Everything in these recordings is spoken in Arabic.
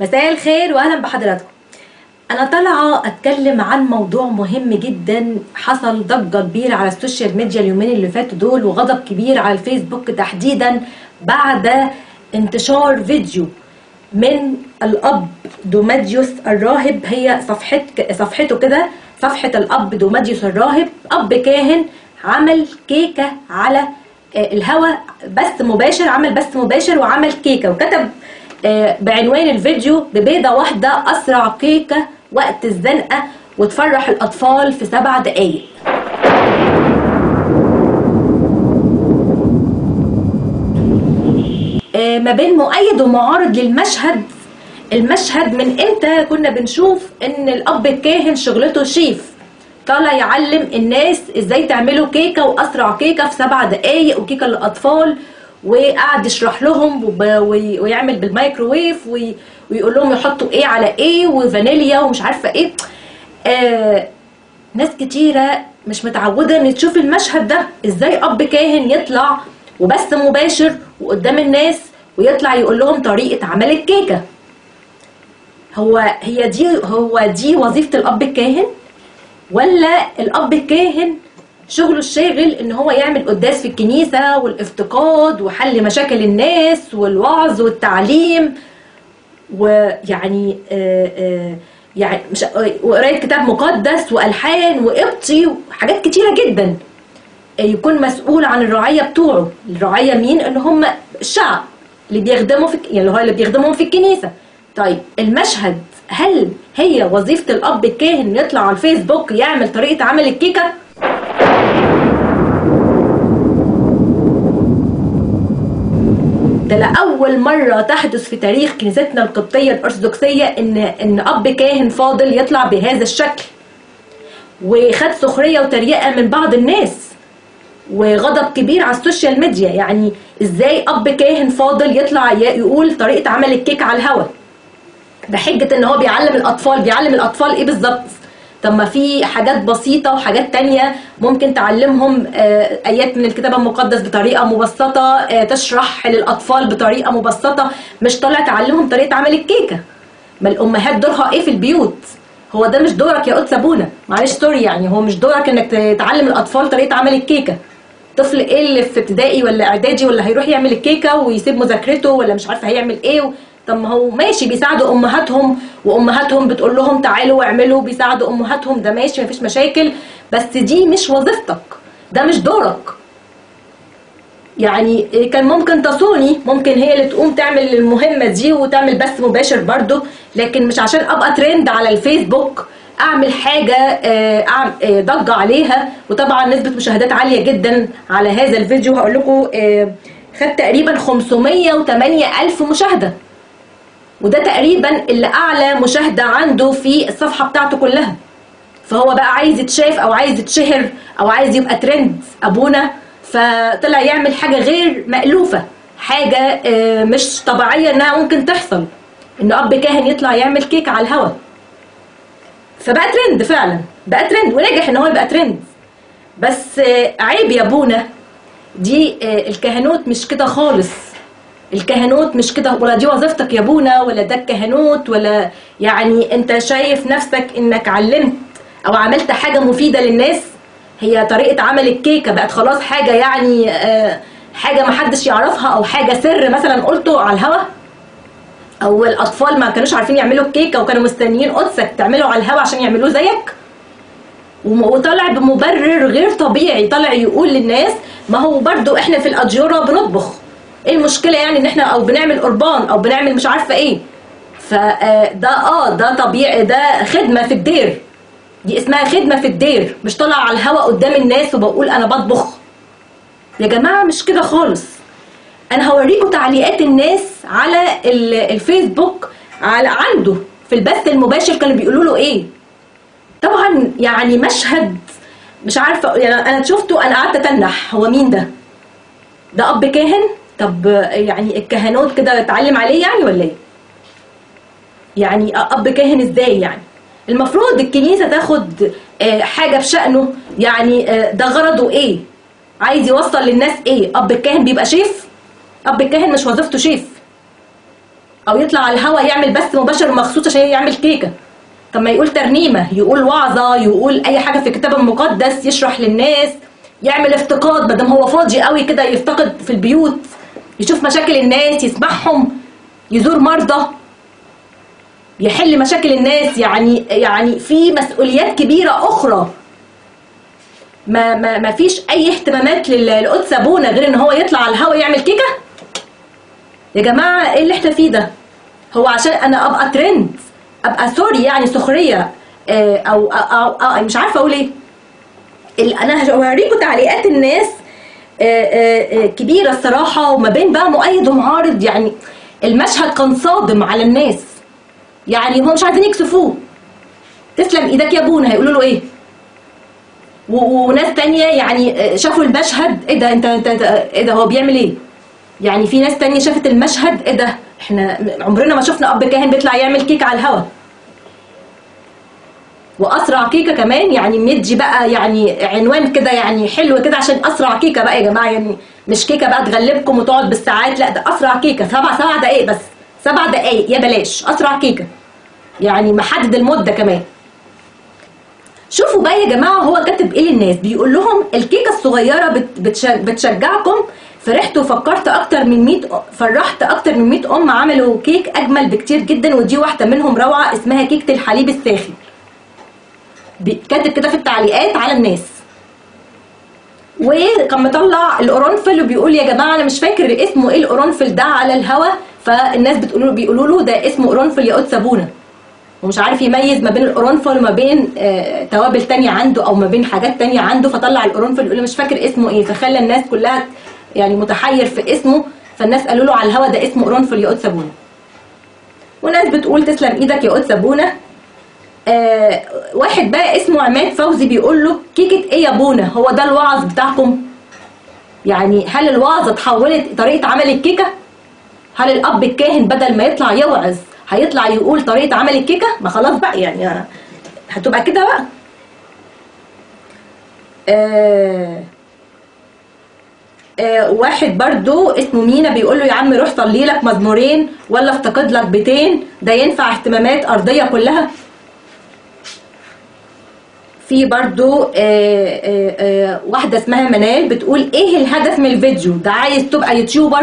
مساء الخير واهلا بحضراتكم. أنا طالعة أتكلم عن موضوع مهم جدا حصل ضجة كبيرة على السوشيال ميديا اليومين اللي فاتوا دول وغضب كبير على الفيسبوك تحديدا بعد انتشار فيديو من الأب دوماديوس الراهب. هي صفحت صفحته كده صفحة الأب دوماديوس الراهب. أب كاهن عمل كيكة على آه، الهوا بث مباشر عمل بث مباشر وعمل كيكة وكتب بعنوان الفيديو ببيضة واحدة أسرع كيكة وقت الزنقة وتفرح الأطفال في سبع دقايق. آه، ما بين مؤيد ومعارض للمشهد المشهد من إمتى كنا بنشوف إن الأب الكاهن شغلته شيف؟ طالع يعلم الناس إزاي تعملوا كيكة وأسرع كيكة في سبع دقايق وكيكة للأطفال وقعد يشرح لهم ويعمل بالمايكروويف وي- ويقول لهم يحطوا إيه على إيه وفانيليا ومش عارفة إيه. آه ناس كتيرة مش متعودة إن تشوف المشهد ده. إزاي أب كاهن يطلع وبث مباشر وقدام الناس ويطلع يقول لهم طريقة عمل الكيكة؟ هو هي دي هو دي وظيفة الأب الكاهن ولا الأب الكاهن شغله الشاغل إن هو يعمل قداس في الكنيسة والإفتقاد وحل مشاكل الناس والوعظ والتعليم. ويعني آه آه يعني مش آه، وقرايه كتاب مقدس وألحان وقبطي وحاجات كتيرة جدا. آه، يكون مسؤول عن الرعية بتوعه. الرعية مين؟ اللي هم الشعب اللي بيخدموا في يعني اللي هو اللي بيخدمهم في الكنيسة. طيب المشهد هل هي وظيفة الأب الكاهن يطلع على الفيسبوك يعمل طريقة عمل الكيكة؟ ده لأول مرة تحدث في تاريخ كنيستنا القبطية الأرثوذكسية إن إن أب كاهن فاضل يطلع بهذا الشكل. وخد سخرية وتريقة من بعض الناس. وغضب كبير على السوشيال ميديا. يعني إزاي أب كاهن فاضل يطلع يقول طريقة عمل الكيك على الهوا. بحجة إن هو بيعلم الأطفال بيعلم الأطفال إيه بالظبط. طب ما في حاجات بسيطة وحاجات تانية ممكن تعلمهم آه، آيات من الكتاب المقدس بطريقة مبسطة آه، تشرح للأطفال بطريقة مبسطة مش طالع تعلمهم طريقة عمل الكيكة. ما الأمهات دورها إيه في البيوت؟ هو ده مش دورك يا قدس أبونا. معلش سوري يعني هو مش دورك إنك تعلم الأطفال طريقة عمل الكيكة. طفل إيه اللي في ابتدائي ولا إعدادي ولا هيروح يعمل الكيكة ويسيب مذاكرته ولا مش عارفة هيعمل إيه. طب ما هو ماشي بيساعدوا أمهاتهم وأمهاتهم بتقول لهم تعالوا اعملوا بيساعدوا أمهاتهم ده ماشي مفيش مشاكل بس دي مش وظيفتك ده مش دورك. يعني كان ممكن تصوني ممكن هي اللي تقوم تعمل المهمة دي وتعمل بث مباشر برضو لكن مش عشان أبقى ترند على الفيسبوك أعمل حاجة آه، آه، ضجة عليها. وطبعا نسبة مشاهدات عالية جدا على هذا الفيديو هقول لكم آه، خد تقريبا 508 ألف مشاهدة. وده تقريبا اللي أعلى مشاهدة عنده في الصفحة بتاعته كلها. فهو بقى عايز يتشاف أو عايز يتشهر أو عايز يبقى ترند. أبونا فطلع يعمل حاجة غير مألوفة. حاجة آه، مش طبيعية إنها ممكن تحصل. ان أب كاهن يطلع يعمل كيك على الهوا. فبقى ترند فعلا. بقى ترند ونجح إن هو يبقى ترند. بس آه، عيب يا أبونا. دي آه، الكهنوت مش كده خالص. الكهنوت مش كده؟ ولا دي وظيفتك يا ابونا ولا ده الكهنوت ولا يعني انت شايف نفسك انك علمت أو عملت حاجة مفيدة للناس؟ هي طريقة عمل الكيكة بقت خلاص حاجة يعني آه، حاجة محدش يعرفها أو حاجة سر مثلا قلته على الهوا؟ أو الأطفال ما كانوش عارفين يعملوا الكيكه وكانوا مستنيين قدسك تعمله على الهوا عشان يعملوه زيك؟ وطلع بمبرر غير طبيعي طلع يقول للناس ما هو برضو إحنا في الادجوره بنطبخ. إيه المشكلة يعني إن إحنا أو بنعمل قربان أو بنعمل مش عارفة إيه؟ فده آه ده طبيعي ده خدمة في الدير. دي اسمها خدمة في الدير. مش طالع على الهوا قدام الناس وبقول أنا بطبخ. يا جماعة مش كده خالص. أنا هوريكم تعليقات الناس على ال- الفيسبوك على عنده في البث المباشر كانوا بيقولوا له إيه. طبعا يعني مشهد مش عارفة يعني أنا شفته أنا قعدت أتنح. هو مين ده؟ ده أب كاهن؟ طب يعني الكهنوت كده اتعلم عليه يعني ولا إيه؟ يعني أب كاهن إزاي يعني؟ المفروض الكنيسة تاخد آه، حاجة بشأنه يعني آه، ده غرضه إيه؟ عايز يوصل للناس إيه؟ أب الكاهن بيبقى شيف؟ أب الكاهن مش وظيفته شيف؟ أو يطلع على الهوا يعمل بث مباشر مخصوص عشان يعمل كيكة؟ طب ما يقول ترنيمة يقول وعظة يقول أي حاجة في الكتاب المقدس يشرح للناس يعمل افتقاد ما دام هو فاضي قوي كده يفتقد في البيوت. يشوف مشاكل الناس يسمعهم يزور مرضى يحل مشاكل الناس. يعني يعني في مسؤوليات كبيرة أخرى. ما ما ما فيش أي اهتمامات لل- لقدس أبونا غير إن هو يطلع على الهوا يعمل كيكة. يا جماعة إيه اللي إحنا فيه ده؟ هو عشان أنا أبقى ترند أبقى سوري يعني سخرية آه، أو أو, أو, أو مش عارفة أقول إيه. أنا هوريكم تعليقات الناس آه، آه، آه، كبيرة الصراحة وما بين بقى مؤيد ومعارض يعني المشهد كان صادم على الناس. يعني هم مش عايزين يكسفوه. تسلم إيدك يا أبونا هيقولوا له إيه؟ وناس تانية يعني شافوا المشهد إيه ده أنت انت- إيه ده هو بيعمل إيه؟ يعني في ناس تانية شافت المشهد إيه ده إحنا عمرنا ما شفنا أب كاهن بيطلع يعمل كيك على الهوا. وأسرع كيكة كمان يعني مدي بقى يعني عنوان كده يعني حلو كده عشان أسرع كيكة بقى يا جماعة يعني مش كيكة بقى تغلبكم وتقعد بالساعات لا ده أسرع كيكة سبع سبع دقائق بس سبع دقائق يا بلاش أسرع كيكة يعني محدد المدة كمان. شوفوا بقى يا جماعة هو كاتب إيه للناس؟ بيقول لهم الكيكة الصغيرة بت- بتش- بتشجعكم فرحت وفكرت أكتر من 100 فرحت أكتر من 100 أم عملوا كيك أجمل بكتير جدا ودي واحدة منهم روعة اسمها كيكة الحليب الساخن. بي- كاتب كده في التعليقات على الناس. وكان مطلع القرنفل وبيقول يا جماعة أنا مش فاكر اسمه إيه القرنفل ده على الهوا فالناس بتقولوا بيقولوا له ده اسمه قرنفل يا قدس ابونا ومش عارف يميز ما بين القرنفل وما بين آه، توابل تانية عنده أو ما بين حاجات تانية عنده فطلع القرنفل يقول مش فاكر اسمه إيه فخلى الناس كلها يعني متحير في اسمه فالناس قالوا له على الهوا ده اسمه قرنفل يا قدس ابونا وناس بتقول تسلم إيدك يا قدس ابونا آه واحد بقى اسمه عماد فوزي بيقول له كيكة إيه يا ابونا هو ده الوعظ بتاعكم؟ يعني هل الوعظه اتحولت طريقة عمل الكيكة؟ هل الأب الكاهن بدل ما يطلع يوعظ هيطلع يقول طريقة عمل الكيكة؟ ما خلاص بقى يعني هتبقى كده بقى. آه آه واحد برضو اسمه مينا بيقول له يا عم روح صلي لك مزمورين ولا افتقد لك بيتين ده ينفع اهتمامات أرضية كلها؟ في برضو آه آه آه واحدة اسمها منال بتقول إيه الهدف من الفيديو؟ ده عايز تبقى يوتيوبر؟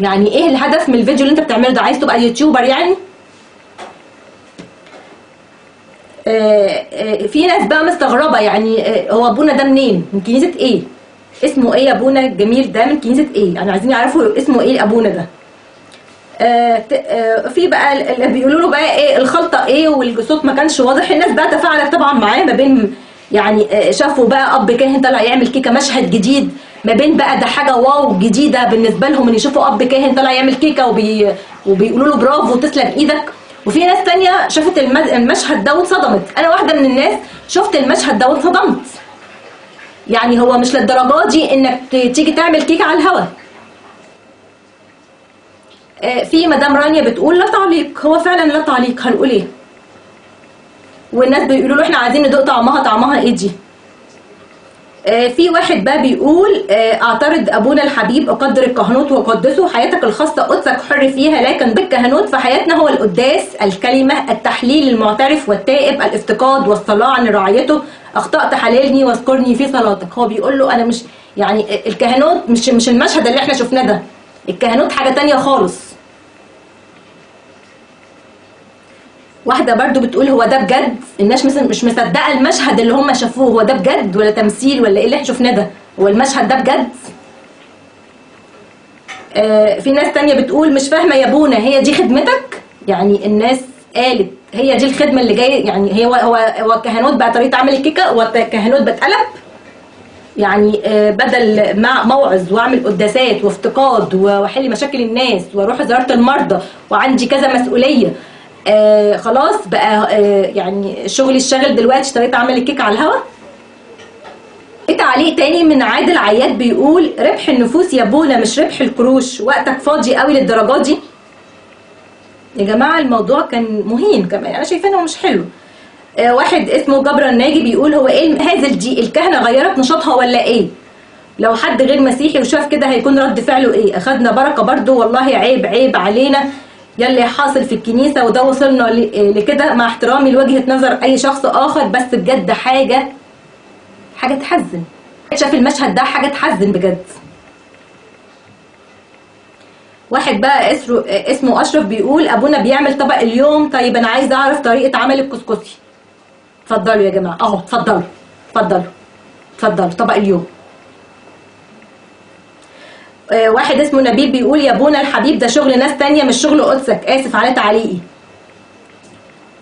يعني إيه الهدف من الفيديو اللي أنت بتعمله ده؟ عايز تبقى يوتيوبر يعني؟ في ناس بقى مستغربة يعني هو أبونا ده منين؟ من كنيسة إيه؟ اسمه إيه أبونا؟ الجميل ده من كنيسة إيه؟ يعني عايزين يعرفوا اسمه إيه أبونا ده. في بقى اللي بيقولوا له بقى إيه الخلطة إيه والصوت ما كانش واضح. الناس بقى تفاعلت طبعا معاه ما بين يعني آه، شافوا بقى أب كاهن طلع يعمل كيكة مشهد جديد. ما بين بقى ده حاجة واو جديدة بالنسبة لهم إن يشوفوا أب كاهن طلع يعمل كيكة وبي وبيقولوا له برافو تسلم إيدك. وفي ناس تانية شافت المشهد ده واتصدمت. أنا واحدة من الناس شفت المشهد ده واتصدمت. يعني هو مش للدرجة دي إنك تيجي تعمل كيكة على الهوا. آه، في مدام رانيا بتقول لا تعليق. هو فعلا لا تعليق. هنقول إيه؟ والناس بيقولوا له إحنا عايزين ندوق طعمها طعمها إيه دي؟ آه، في واحد بقى بيقول آه، اعترض أبونا الحبيب أقدر الكهنوت وأقدسه. حياتك الخاصة قدسك حر فيها لكن بالكهنوت. فحياتنا هو القداس الكلمة التحليل المعترف والتائب الافتقاد والصلاة عن رعايته أخطأت حللني واذكرني في صلاتك. هو بيقول له أنا مش يعني الكهنوت مش مش المشهد اللي إحنا شفناه ده. الكهنوت حاجة تانية خالص. واحدة برضو بتقول هو ده بجد؟ الناس مثلا مش مصدقة المشهد اللي هم شافوه هو ده بجد ولا تمثيل ولا إيه اللي إحنا شفناه ده؟ هو المشهد ده بجد؟ آه في ناس تانية بتقول مش فاهمة يا بونا هي دي خدمتك؟ يعني الناس قالت هي دي الخدمة اللي جاية يعني هي هو هو هو الكهنوت بقى طريقة عمل الكيكة والكهنوت بتقلب؟ يعني آه، بدل ما موعظ وأعمل قداسات وافتقاد وأحل مشاكل الناس وأروح زياره المرضى وعندي كذا مسؤولية آه خلاص بقى آه يعني شغلي الشاغل دلوقتي اشتريت اعمل الكيك على الهوا. في تعليق تاني؟ من عادل عياد بيقول ربح النفوس يا بونا مش ربح القروش وقتك فاضي قوي للدرجات دي. يا جماعة الموضوع كان مهين كمان. أنا شايفاه مش حلو. آه، واحد اسمه جبر الناجي بيقول هو إيه هازل دي الكهنة غيرت نشاطها ولا إيه؟ لو حد غير مسيحي وشاف كده هيكون رد فعله إيه؟ اخدنا بركة برضو والله عيب عيب علينا. يلي حاصل في الكنيسة وده وصلنا ل- لكده مع احترامي لوجهة نظر أي شخص آخر بس بجد حاجة حاجة تحزن. شاف المشهد ده؟ حاجة تحزن بجد. واحد بقى اسره اسمه أشرف بيقول أبونا بيعمل طبق اليوم. طيب أنا عايز أعرف طريقة عمل الكسكسي. اتفضلوا يا جماعة. أهو اتفضلوا اتفضلوا اتفضلوا طبق اليوم. آه، واحد اسمه نبيل بيقول يا ابونا الحبيب ده شغل ناس تانية مش شغل قدسك آسف على تعليقي.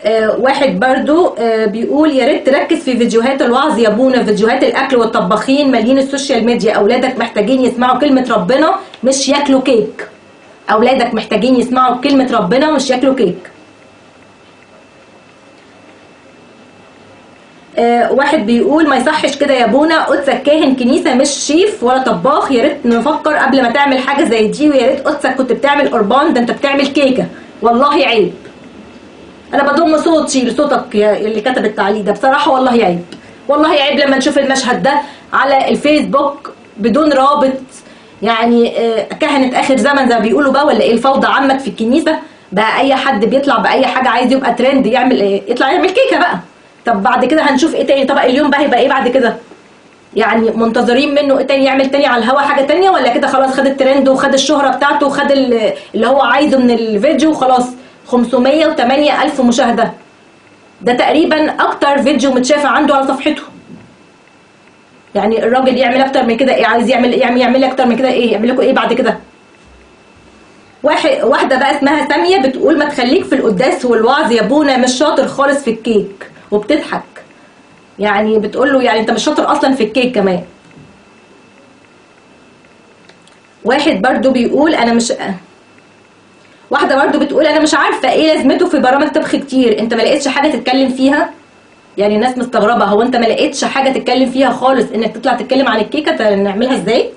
آه، واحد برضو آه، بيقول يا ريت تركز في فيديوهات الوعظ يا ابونا فيديوهات الأكل والطباخين مالين السوشيال ميديا. أولادك محتاجين يسمعوا كلمة ربنا مش ياكلوا كيك. أولادك محتاجين يسمعوا كلمة ربنا مش ياكلوا كيك. واحد بيقول ما يصحش كده يا ابونا قدسك كاهن كنيسة مش شيف ولا طباخ يا ريت نفكر قبل ما تعمل حاجة زي دي ويا ريت قدسك كنت بتعمل قربان ده انت بتعمل كيكة. والله عيب. أنا بضم صوتي لصوتك اللي كتب التعليق ده. بصراحة والله عيب. والله عيب لما نشوف المشهد ده على الفيسبوك بدون رابط. يعني آه، كهنة آخر زمن زي ما بيقولوا بقى ولا إيه الفوضى؟ عمت في الكنيسة بقى أي حد بيطلع بأي حاجة عايز يبقى ترند يعمل إيه يطلع يعمل كيكة بقى. طب بعد كده هنشوف إيه تاني. طبق اليوم بقى هيبقى إيه بعد كده؟ يعني منتظرين منه إيه تاني؟ يعمل تاني على الهوا حاجة تانية ولا كده خلاص خد الترند وخد الشهرة بتاعته وخد ال- اللي هو عايزه من الفيديو وخلاص. 508 ألف مشاهدة. ده تقريبا أكتر فيديو متشاف عنده على صفحته. يعني الراجل يعمل أكتر من كده إيه عايز يعمل يعمل يعمل أكتر من كده إيه يعمل لكم إيه بعد كده؟ واحد واحدة بقى اسمها سامية بتقول ما تخليك في القداس والوعظ يا ابونا مش شاطر خالص في الكيك. وبتضحك. يعني بتقول له يعني انت مش شاطر أصلا في الكيك كمان. واحد برضو بيقول أنا مش واحدة برضو بتقول أنا مش عارفة إيه لازمته في برامج طبخ كتير. أنت ما لقيتش حاجة تتكلم فيها؟ يعني الناس مستغربة. هو أنت ما لقيتش حاجة تتكلم فيها خالص إنك تطلع تتكلم عن الكيكة؟ نعملها إزاي؟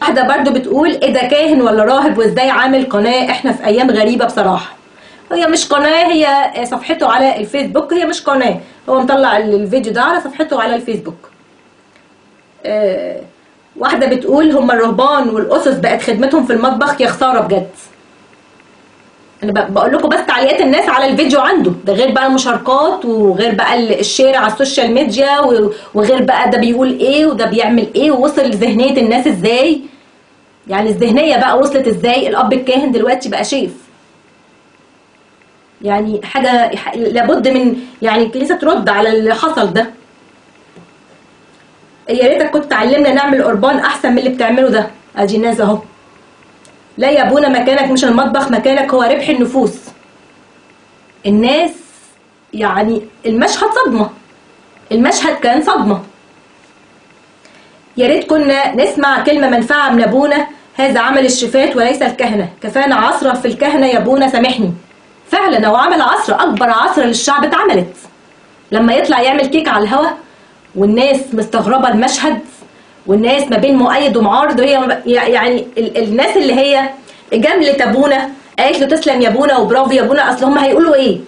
واحدة برضو بتقول إيه ده كاهن ولا راهب وإزاي عامل قناة إحنا في أيام غريبة بصراحة. هي مش قناة هي صفحته على الفيسبوك هي مش قناة. هو مطلع الفيديو ده على صفحته على الفيسبوك. آه، واحدة بتقول هم الرهبان والقسس بقت خدمتهم في المطبخ يا خسارة بجد. أنا بقول لكم بس تعليقات الناس على الفيديو عنده. ده غير بقى المشاركات وغير بقى ال- ال share على السوشيال ميديا وغير بقى ده بيقول إيه وده بيعمل إيه ووصل لذهنية الناس إزاي. يعني الذهنية بقى وصلت إزاي؟ الأب الكاهن دلوقتي بقى شيف يعني حاجة لابد من يعني الكنيسة ترد على اللي حصل ده. يا ريتك كنت تعلمنا نعمل قربان أحسن من اللي بتعمله ده. أدي الناس أهو. لا يا أبونا مكانك مش المطبخ مكانك هو ربح النفوس. الناس يعني المشهد صدمة. المشهد كان صدمة. يا ريت كنا نسمع كلمة منفعة من أبونا هذا عمل الشفات وليس الكهنة. كفانا عصره في الكهنة يا أبونا سامحني. فعلا هو عمل عصر أكبر عصر للشعب اتعملت لما يطلع يعمل كيك على الهوا والناس مستغربة المشهد والناس ما بين مؤيد ومعارض هي يعني ال- الناس اللي هي جملت ابونا قالت له تسلم يا ابونا وبرافو يا ابونا أصل هم هيقولوا إيه؟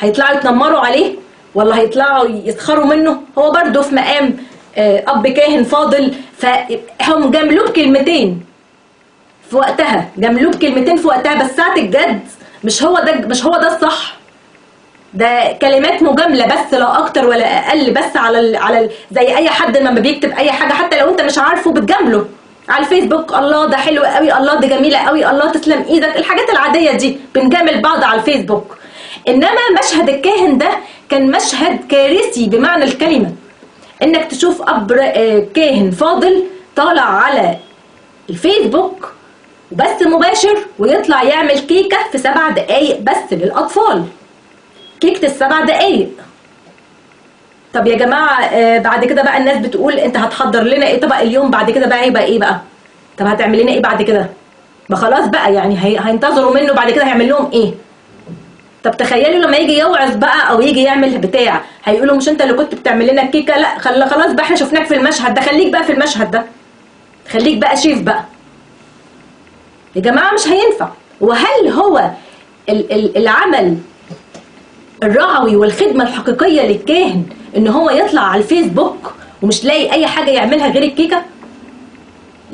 هيطلعوا يتنمروا عليه ولا هيطلعوا يسخروا منه؟ هو برضه في مقام آه، أب كاهن فاضل فهم جملوه بكلمتين في وقتها جملوه بكلمتين في وقتها بس ساعة الجد مش هو ده مش هو ده الصح. ده كلمات مجاملة بس لا أكتر ولا أقل بس على ال على ال زي أي حد لما بيكتب أي حاجة حتى لو أنت مش عارفه بتجامله. على الفيسبوك الله ده حلو قوي الله ده جميلة قوي الله تسلم إيدك. الحاجات العادية دي بنجامل بعض على الفيسبوك. إنما مشهد الكاهن ده كان مشهد كارثي بمعنى الكلمة. إنك تشوف اب آه، كاهن فاضل طالع على الفيسبوك بث مباشر ويطلع يعمل كيكة في سبع دقايق بس للأطفال. كيكة السبع دقايق. طب يا جماعة آه، بعد كده بقى الناس بتقول انت هتحضر لنا إيه؟ طبق اليوم بعد كده بقى هيبقى إيه بقى؟ طب هتعمل لنا إيه بعد كده؟ ما خلاص بقى يعني هي- هينتظروا منه بعد كده هيعمل لهم إيه؟ طب تخيلوا لما يجي يوعظ بقى أو يجي يعمل بتاع هيقولوا مش انت اللي كنت بتعمل لنا الكيكة؟ لا خل خلاص بقى إحنا شفناك في المشهد ده. خليك بقى في المشهد ده. خليك بقى شيف بقى. يا جماعة مش هينفع. وهل هو ال- ال- العمل الرعوي والخدمة الحقيقية للكاهن إن هو يطلع على الفيسبوك ومش لاقي أي حاجة يعملها غير الكيكة؟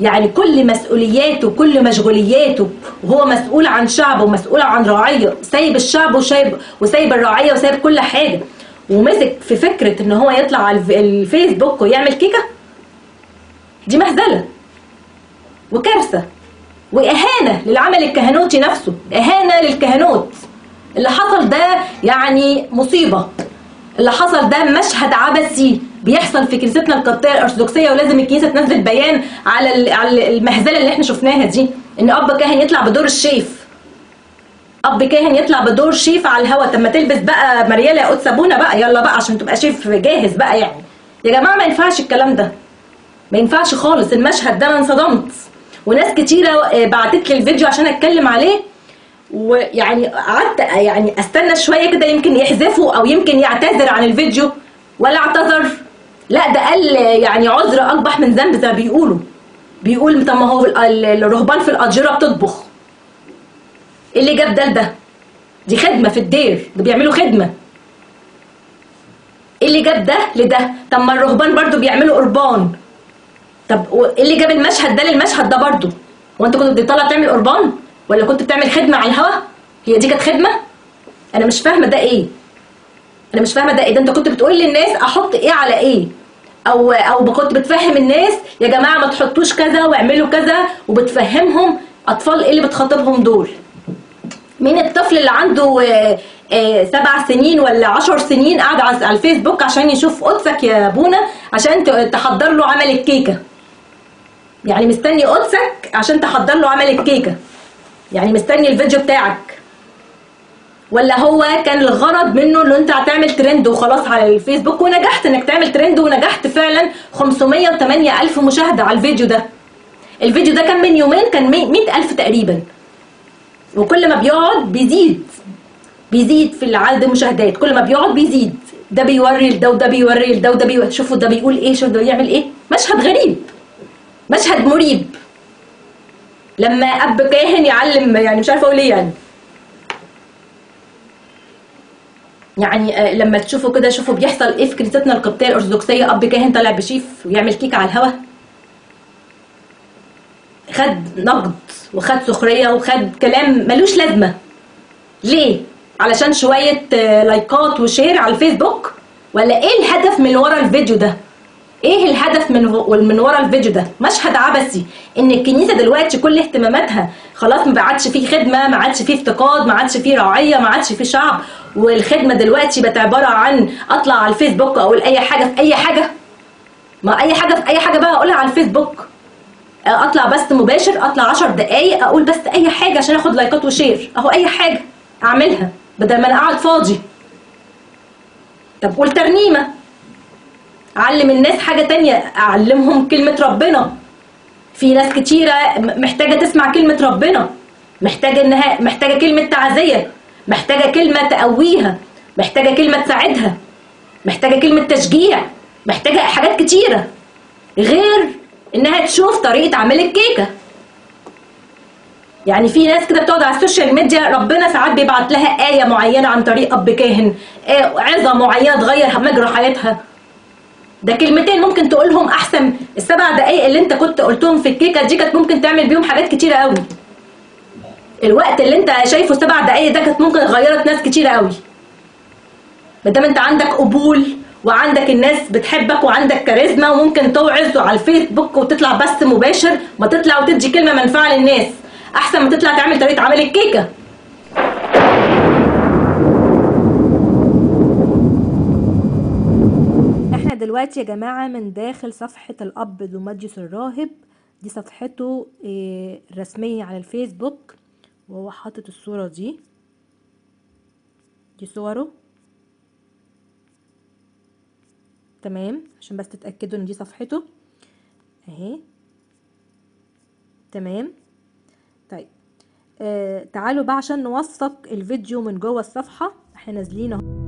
يعني كل مسؤولياته كل مشغولياته وهو مسؤول عن شعبه ومسؤول عن رعيه سايب الشعب وسايب وسايب الرعيه وسايب كل حاجة. ومسك في فكرة إن هو يطلع على الف- الفيسبوك ويعمل كيكة؟ دي مهزلة. وكارثة. وإهانة للعمل الكهنوتي نفسه. إهانة للكهنوت. اللي حصل ده يعني مصيبة. اللي حصل ده مشهد عبثي بيحصل في كنيستنا القبطية الأرثوذكسية ولازم الكنيسة تنزل بيان على على المهزلة اللي إحنا شفناها دي. إن أب كاهن يطلع بدور الشيف. أب كاهن يطلع بدور شيف على الهوا. طب ما تلبس بقى مريالة يا قدس ابونا بقى. يلا بقى عشان تبقى شيف جاهز بقى يعني. يا جماعة ما ينفعش الكلام ده. ما ينفعش خالص. المشهد ده أنا انصدمت. وناس كتيرة آه، بعتت لي الفيديو عشان أتكلم عليه. ويعني قعدت يعني أستنى شوية كده يمكن يحذفوا أو يمكن يعتذر عن الفيديو. ولا اعتذر. لا ده قال يعني عذر اقبح من ذنب زي ما بيقولوا. بيقول طب ما هو ال- الرهبان في الاجره بتطبخ. إيه اللي جاب ده؟ لده دي خدمة في الدير. ده بيعملوا خدمة. إيه اللي جاب ده لده؟ طب ما الرهبان برضو بيعملوا قربان. طب إيه اللي جاب المشهد ده للمشهد ده برضو هو انت كنت بتطلع تعمل قربان؟ ولا كنت بتعمل خدمة على الهوا؟ هي دي كانت خدمة؟ أنا مش فاهمة ده إيه. أنا مش فاهمة ده إيه. ده أنت كنت بتقول للناس أحط إيه على إيه؟ أو أو كنت بتفهم الناس يا جماعة ما تحطوش كذا واعملوا كذا وبتفهمهم أطفال إيه اللي بتخاطبهم دول؟ مين الطفل اللي عنده آه، آه، سبع سنين ولا عشر سنين قاعد على الفيسبوك عشان يشوف قدسك يا ابونا عشان تحضر له عمل الكيكة؟ يعني مستني قدسك عشان تحضر له عمل الكيكة. يعني مستني الفيديو بتاعك. ولا هو كان الغرض منه ان أنت هتعمل ترند وخلاص على الفيسبوك ونجحت إنك تعمل ترند ونجحت فعلا 508 ألف مشاهدة على الفيديو ده. الفيديو ده كان من يومين كان 100 ألف تقريبا. وكل ما بيقعد بيزيد. بيزيد في العدد المشاهدات. كل ما بيقعد بيزيد. ده بيوري لده وده بيوري لده وده بيوري. شوفوا ده بيقول إيه شوفوا ده بيعمل إيه. مشهد غريب. مشهد مريب. لما أب كاهن يعلم يعني مش عارفة أقول إيه يعني. يعني آه، لما تشوفوا كده شوفوا بيحصل إيه في كنيستنا القبطية الأرثوذكسية. أب كاهن طالع بشيف ويعمل كيكه على الهوا. خد نقد وخد سخرية وخد كلام ملوش لازمة. ليه؟ علشان شوية آه، لايكات و share على الفيسبوك؟ ولا إيه الهدف من ورا الفيديو ده؟ إيه الهدف من من ورا الفيديو ده؟ مشهد عبثي. إن الكنيسة دلوقتي كل اهتماماتها خلاص ما عادش فيه خدمة ما عادش فيه افتقاد ما عادش فيه رعية ما عادش فيه شعب. والخدمة دلوقتي بقت عبارة عن أطلع على الفيسبوك أقول أي حاجة في أي حاجة. ما أي حاجة في أي حاجة بقى أقولها على الفيسبوك. أطلع بث مباشر أطلع 10 دقايق أقول بس أي حاجة عشان آخد لايكات و share. أهو أي حاجة أعملها بدل ما أنا قاعد فاضي. طب قول ترنيمة علم الناس حاجة تانية اعلمهم كلمة ربنا. في ناس كتيرة محتاجة تسمع كلمة ربنا. محتاجة إنها محتاجة كلمة تعزية. محتاجة كلمة تقويها. محتاجة كلمة تساعدها. محتاجة كلمة تشجيع. محتاجة حاجات كتيرة. غير إنها تشوف طريقة عمل الكيكة. يعني في ناس كده بتقعد على السوشيال ميديا ربنا ساعات بيبعت لها آية معينة عن طريق أب كاهن عظة معينة تغير مجرى حياتها. ده كلمتين ممكن تقولهم أحسن السبع دقايق اللي أنت كنت قلتهم في الكيكة. دي كانت ممكن تعمل بيهم حاجات كتيرة قوي. الوقت اللي أنت شايفه سبع دقايق ده كانت ممكن غيرت ناس كتيرة قوي. ما دام أنت عندك قبول وعندك الناس بتحبك وعندك كاريزما وممكن توعظ على الفيسبوك وتطلع بث مباشر ما تطلع وتدي كلمة منفعة للناس. أحسن ما تطلع تعمل طريقة عمل الكيكة إحنا دلوقتي يا جماعة من داخل صفحة الأب دوماديوس الراهب. دي صفحته آه، الرسمية على الفيسبوك. وهو حاطط الصورة دي. دي صوره. تمام. عشان بس تتأكدوا إن دي صفحته. أهي. تمام. طيب. آه تعالوا بقى عشان نوثق الفيديو من جوه الصفحة. إحنا نازلين أهو.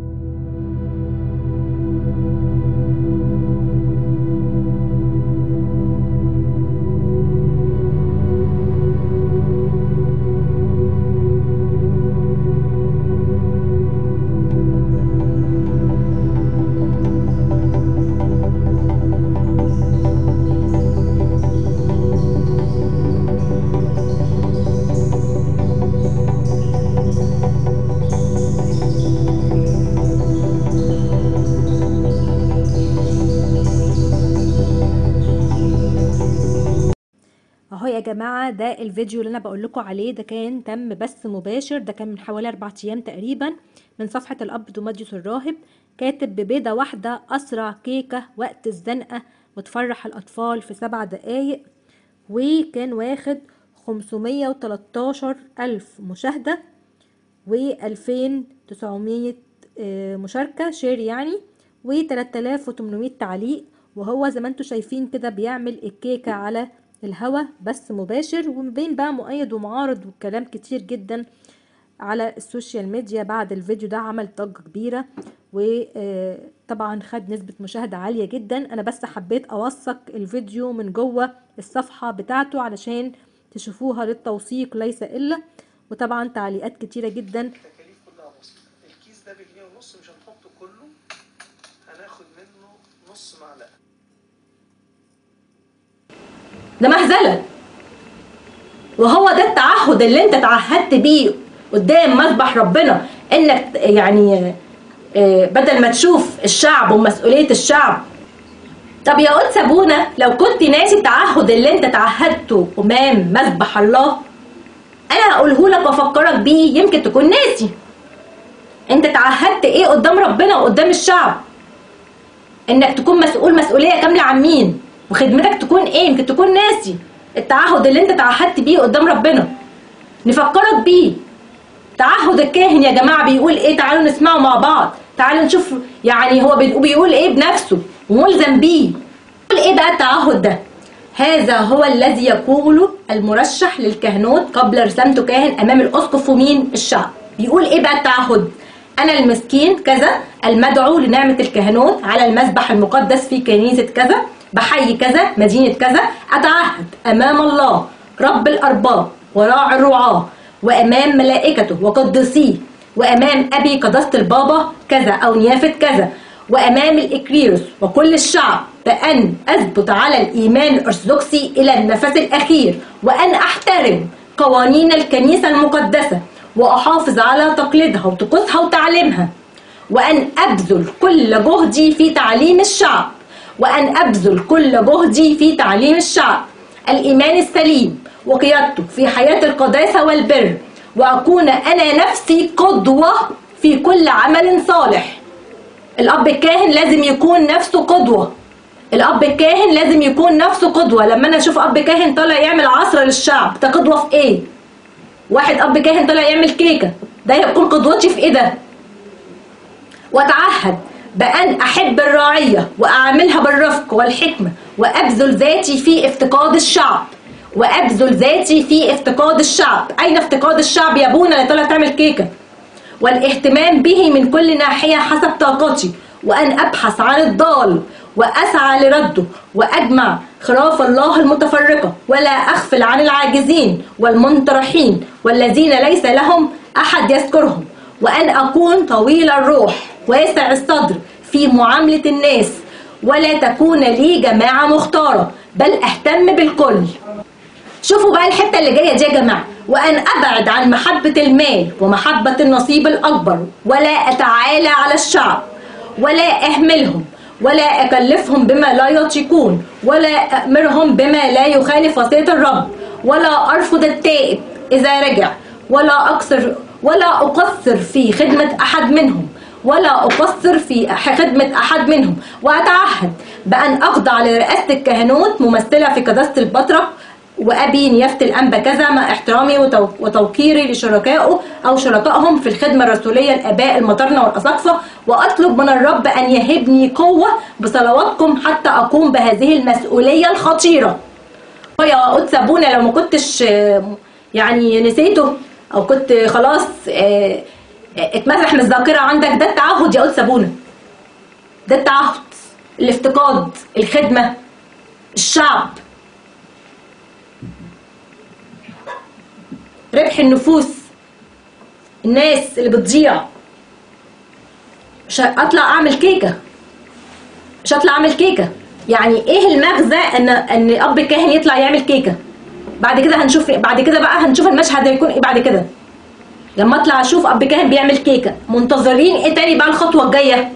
ده الفيديو اللي أنا بقول لكم عليه ده كان تم بث مباشر ده كان من حوالي أربع أيام تقريبا من صفحة الأب دوماديوس الراهب كاتب ببيضة واحدة أسرع كيكة وقت الزنقة وتفرح الأطفال في سبع دقايق وكان واخد 513 ألف مشاهدة و2900 مشاركة share يعني و3800 تعليق. وهو زي ما أنتم شايفين كده بيعمل الكيكة على الهوا بث مباشر وما بين بقى مؤيد ومعارض وكلام كتير جدا على السوشيال ميديا. بعد الفيديو ده عمل ضجة كبيرة وطبعا خد نسبة مشاهدة عالية جدا. أنا بس حبيت أوثق الفيديو من جوه الصفحة بتاعته علشان تشوفوها للتوثيق ليس إلا. وطبعا تعليقات كتيرة جدا. الكيس ده بجنيه ونص مش هنحطه كله. هناخد منه نص معلقة. ده مهزلة. وهو ده التعهد اللي انت تعهدت بيه قدام مذبح ربنا انك يعني آه، بدل ما تشوف الشعب ومسؤولية الشعب. طب يا قدس أبونا لو كنت ناسي التعهد اللي انت تعهدته امام مذبح الله أنا هقوله لك وأفكرك بيه يمكن تكون ناسي. انت تعهدت إيه قدام ربنا وقدام الشعب؟ إنك تكون مسؤول مسؤولية كاملة عن مين؟ وخدمتك تكون إيه؟ يمكن تكون ناسي التعهد اللي أنت تعهدت بيه قدام ربنا. نفكرك بيه. تعهد الكاهن يا جماعة بيقول إيه؟ تعالوا نسمعه مع بعض. تعالوا نشوف يعني هو بي- بيقول إيه بنفسه. وملزم بيه. بيقول إيه بقى التعهد ده؟ هذا هو الذي يقول المرشح للكهنوت قبل رسامته كاهن أمام الأسقف ومين الشعب. بيقول إيه بقى التعهد؟ أنا المسكين كذا المدعو لنعمة الكهنوت على المذبح المقدس في كنيسة كذا. بحي كذا مدينة كذا أتعهد أمام الله رب الأرباب وراعي الرعاة وأمام ملائكته وقدسيه وأمام أبي قداسة البابا كذا أو نيافه كذا وأمام الإكريروس وكل الشعب بأن أثبت على الإيمان الأرثوذكسي إلى النفس الأخير وأن أحترم قوانين الكنيسة المقدسة وأحافظ على تقليدها وطقوسها وتعليمها وأن أبذل كل جهدي في تعليم الشعب. وأن أبذل كل جهدي في تعليم الشعب الإيمان السليم وقيادته في حياة القداسة والبر وأكون أنا نفسي قدوة في كل عمل صالح. الأب الكاهن لازم يكون نفسه قدوة. الأب الكاهن لازم يكون نفسه قدوة. لما أنا أشوف أب كاهن طالع يعمل عصر للشعب ده قدوة في إيه؟ واحد أب كاهن طالع يعمل كيكة ده هيكون قدوتي في إيه ده؟ وأتعهد بأن أحب الراعية وأعاملها بالرفق والحكمة وأبذل ذاتي في افتقاد الشعب. وأبذل ذاتي في افتقاد الشعب. أين افتقاد الشعب يا ابونا اللي طالع تعمل كيكة. والاهتمام به من كل ناحية حسب طاقتي. وأن أبحث عن الضال وأسعى لرده وأجمع خراف الله المتفرقة. ولا أغفل عن العاجزين والمنطرحين والذين ليس لهم أحد يذكرهم. وأن أكون طويل الروح. واسع الصدر في معاملة الناس ولا تكون لي جماعة مختارة بل أهتم بالكل. شوفوا بقى الحتة اللي جاية دي يا جماعة وان أبعد عن محبة المال ومحبة النصيب الأكبر ولا أتعالى على الشعب ولا أهملهم ولا أكلفهم بما لا يطيقون ولا امرهم بما لا يخالف وصية الرب ولا أرفض التائب إذا رجع ولا أقصر ولا أقصر في خدمة أحد منهم. ولا أقصر في خدمة أحد منهم. وأتعهد بأن أخضع لرئاسة الكهنوت ممثلة في قداسة البطرك وأبي نيافة الأنبا كذا مع احترامي وتو- وتوقيري لشركائه أو شركائهم في الخدمة الرسولية الآباء المطرنة والأساقفة وأطلب من الرب أن يهبني قوة بصلواتكم حتى أقوم بهذه المسؤولية الخطيرة. يا قدس أبونا لو ما كنتش آه، يعني نسيته أو كنت خلاص آه، اتمسح من الذاكرة عندك ده التعهد يا قدس أبونا. ده التعهد الافتقاد الخدمة الشعب. ربح النفوس الناس اللي بتضيع. مش هطلع أعمل كيكة. مش هطلع أعمل كيكة. يعني إيه المغزى ان إن أب كاهن يطلع يعمل كيكة؟ بعد كده هنشوف بعد كده بقى هنشوف المشهد هيكون إيه بعد كده. لما اطلع أشوف اب كاهن بيعمل كيكة. منتظرين إيه تاني بقى الخطوة الجاية؟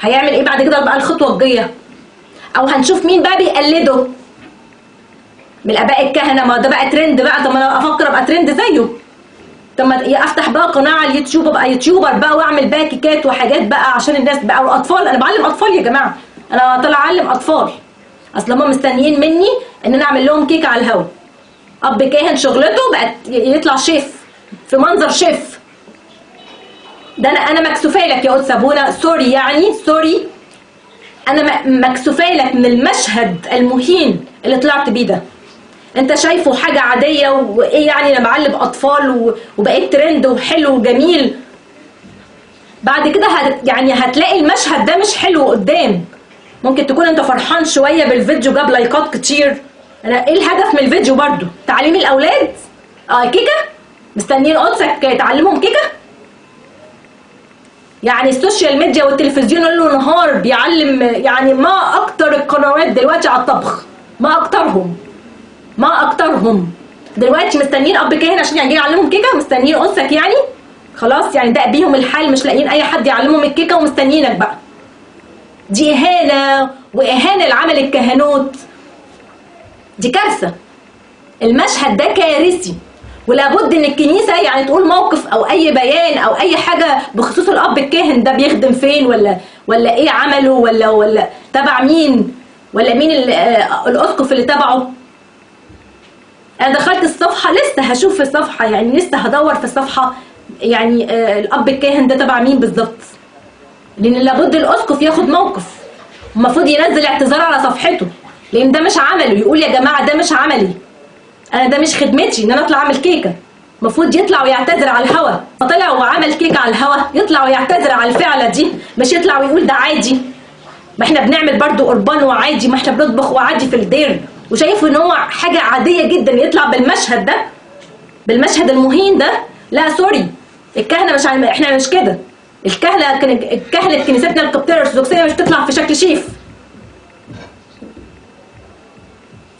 هيعمل إيه بعد كده بقى الخطوة الجاية؟ أو هنشوف مين بقى بيقلده؟ من الاباء الكهنة. ما ده بقى ترند بقى. طب ما أنا أفكر ابقى ترند زيه. طب ما افتح بقى قناة على اليوتيوب ابقى YouTuber بقى واعمل بقى كيكات وحاجات بقى عشان الناس بقى. والاطفال أنا بعلم اطفال يا جماعة. أنا طالعه اعلم اطفال. اصل هم مستنيين مني ان أنا اعمل لهم كيكة على الهوا. اب كاهن شغلته بقت يطلع شيف. في منظر شيف. ده أنا أنا مكسوفة لك يا قدس أبونا. sorry يعني sorry أنا مكسوفة لك من المشهد المهين اللي طلعت بيه ده. أنت شايفه حاجة عادية وإيه يعني؟ أنا بعلم أطفال وبقيت ترند وحلو وجميل. بعد كده هت يعني هتلاقي المشهد ده مش حلو قدام. ممكن تكون أنت فرحان شوية بالفيديو جاب لايكات كتير. أنا إيه الهدف من الفيديو برضو تعليم الأولاد؟ آه كيكة؟ مستنيين قدسك تعلمهم كيكة؟ يعني السوشيال ميديا والتلفزيون ليل نهار بيعلم يعني ما أكتر القنوات دلوقتي على الطبخ ما أكترهم ما أكترهم. دلوقتي مستنيين أب كاهن عشان يجي يعلمهم كيكة؟ مستنيين قدسك يعني؟ خلاص يعني ده بيهم الحال مش لاقيين أي حد يعلمهم الكيكة ومستنيينك بقى. دي إهانة وإهانة لعمل الكهنوت. دي كارثة. المشهد ده كارثي. ولابد إن الكنيسة يعني تقول موقف أو أي بيان أو أي حاجة بخصوص الأب الكاهن ده بيخدم فين؟ ولا ولا إيه عمله؟ ولا ولا تبع مين؟ ولا مين آه، الأسقف اللي تبعه؟ أنا دخلت الصفحة لسه هشوف في الصفحه يعني لسه هدور في الصفحه يعني آه، الأب الكاهن ده تبع مين بالظبط؟ لأن لابد الأسقف ياخد موقف. المفروض ينزل اعتذار على صفحته لأن ده مش عمله. يقول يا جماعة ده مش عملي. أنا ده مش خدمتي إن أنا أطلع أعمل كيكة. المفروض يطلع ويعتذر على الهوا. فطلع وعمل كيكة على الهوا يطلع ويعتذر على الفعلة دي. مش يطلع ويقول ده عادي. ما إحنا بنعمل برضو قربان وعادي ما إحنا بنطبخ وعادي في الدير. وشايفه إن هو حاجة عادية جدا يطلع بالمشهد ده بالمشهد المهين ده. لا sorry. الكهنة مش. إحنا مش كده. الكهنة كان الكهنه كنيستنا القبطيه الأرثوذكسية مش بتطلع في شكل شيف.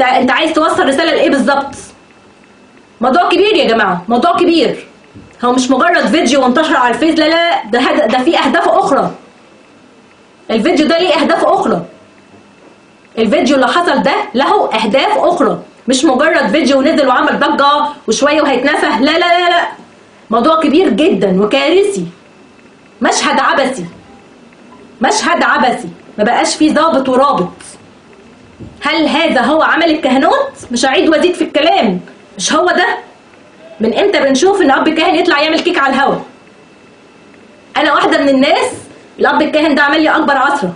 انت عايز توصل رسالة لإيه بالظبط؟ موضوع كبير يا جماعة موضوع كبير. هو مش مجرد فيديو وانتشر على الفيس لا لا ده. ده في أهداف أخرى. الفيديو ده ليه أهداف أخرى. الفيديو اللي حصل ده له أهداف أخرى. مش مجرد فيديو نزل وعمل ضجة وشوية وهيتنسى لا لا لا لا. موضوع كبير جدا وكارثي. مشهد عبثي. مشهد عبثي. ما بقاش فيه ضابط ورابط. هل هذا هو عمل الكهنوت؟ مش هعيد وازيد في الكلام. مش هو ده؟ من إمتى بنشوف إن اب كاهن يطلع يعمل كيك على الهوا؟ أنا واحدة من الناس الأب الكاهن ده عمل لي أكبر عصرة.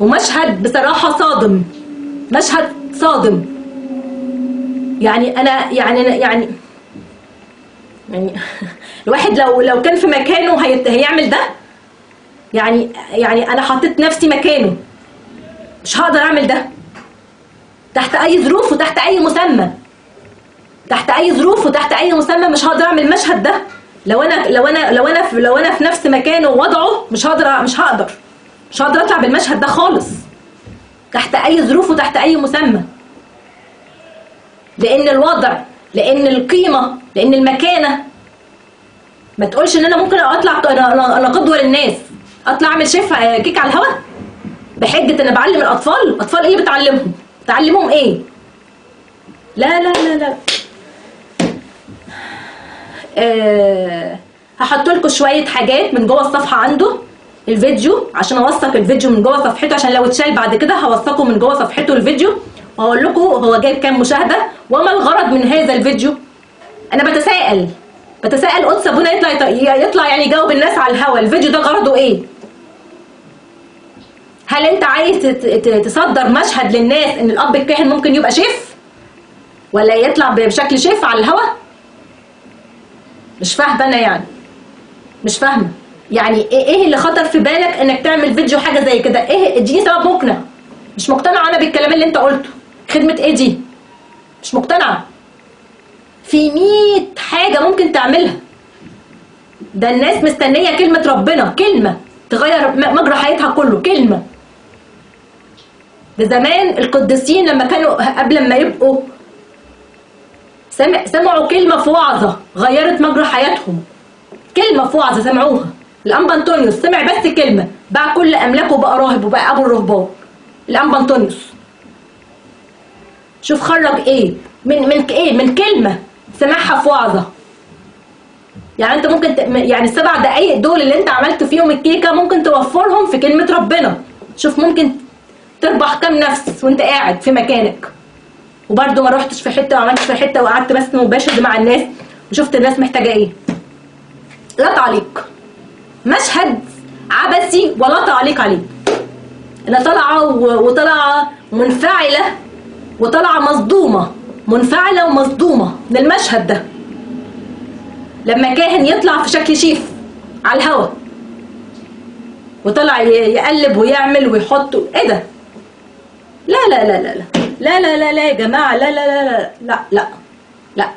ومشهد بصراحة صادم. مشهد صادم. يعني أنا يعني أنا يعني يعني الواحد لو لو كان في مكانه هيعمل ده؟ يعني يعني أنا حطيت نفسي مكانه. مش هقدر اعمل ده. تحت اي ظروف وتحت اي مسمى. تحت اي ظروف وتحت اي مسمى مش هقدر اعمل المشهد ده. لو أنا لو أنا لو أنا في لو أنا في نفس مكانه ووضعه مش هقدر مش هقدر. مش هقدر اطلع بالمشهد ده خالص. تحت اي ظروف وتحت اي مسمى. لأن الوضع لأن القيمة لأن المكانة. ما تقولش ان أنا ممكن اطلع أنا قدوة للناس. اطلع اعمل شيف كيك على الهواء بحجة ان بعلم الأطفال؟ الاطفال إيه بتعلمهم؟ تعلمهم إيه؟ لا لا لا لا. أه هحط لكم شوية حاجات من جوه الصفحة عنده الفيديو عشان أوثق الفيديو من جوه صفحته عشان لو اتشال بعد كده هوثقه من جوه صفحته الفيديو وهقول لكم هو جايب كام مشاهدة وما الغرض من هذا الفيديو؟ أنا بتساءل بتساءل قدس ابونا يطلع يطلع يعني يجاوب الناس على الهوا. الفيديو ده غرضه إيه؟ هل انت عايز تصدر مشهد للناس ان الاب الكاهن ممكن يبقى شيف؟ ولا يطلع بشكل شيف على الهوا؟ مش فاهمة أنا يعني. مش فاهمة. يعني إيه إيه اللي خطر في بالك إنك تعمل فيديو حاجة زي كده؟ إيه اديني سبب مقنع. مش مقتنعة أنا بالكلام اللي أنت قلته. خدمة إيه دي؟ مش مقتنعة. في 100 حاجة ممكن تعملها. ده الناس مستنية كلمة ربنا. كلمة تغير مجرى حياتها كله. كلمة. ده زمان القديسين لما كانوا قبل ما يبقوا سمع سمعوا كلمة في وعظه غيرت مجرى حياتهم. كلمة في وعظه سمعوها. الانبا أنطونيوس سمع بس كلمة باع كل أملاكه وبقى راهب وبقى أبو الرهبان. الانبا أنطونيوس. شوف خرج إيه؟ من من إيه؟ من كلمة سمعها في وعظه يعني أنت ممكن ت... يعني السبع دقايق دول اللي أنت عملت فيهم الكيكة ممكن توفرهم في كلمة ربنا. شوف ممكن تربح كام نفس وانت قاعد في مكانك. وبرده ما روحتش في حتة وعملتش في حتة وقعدت بس مباشر مع الناس وشفت الناس محتاجة إيه. لا تعليق. مشهد عبثي ولا تعليق عليه. أنا طالعه وطالعه منفعلة وطالعه مصدومة. منفعلة ومصدومة من المشهد ده. لما كاهن يطلع في شكل شيف على الهوا. وطلع يقلب ويعمل ويحط. إيه ده؟ لا لا لا لا لا. لا لا لا يا جماعة. لا لا لا لا لا لا. لا.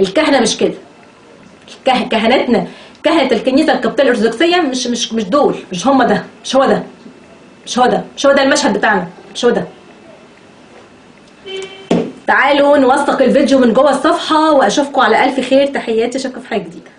الكهنة مش كده. الكه- كهنتنا كهنة الكنيسة القبطية الأرثوذكسية مش مش مش دول. مش هم ده. مش هو ده. مش هو ده. مش هو ده المشهد بتاعنا. مش هو ده. تعالوا نوثق الفيديو من جوه الصفحة وأشوفكم على ألف خير. تحياتي اشوفكم في حاجة جديدة.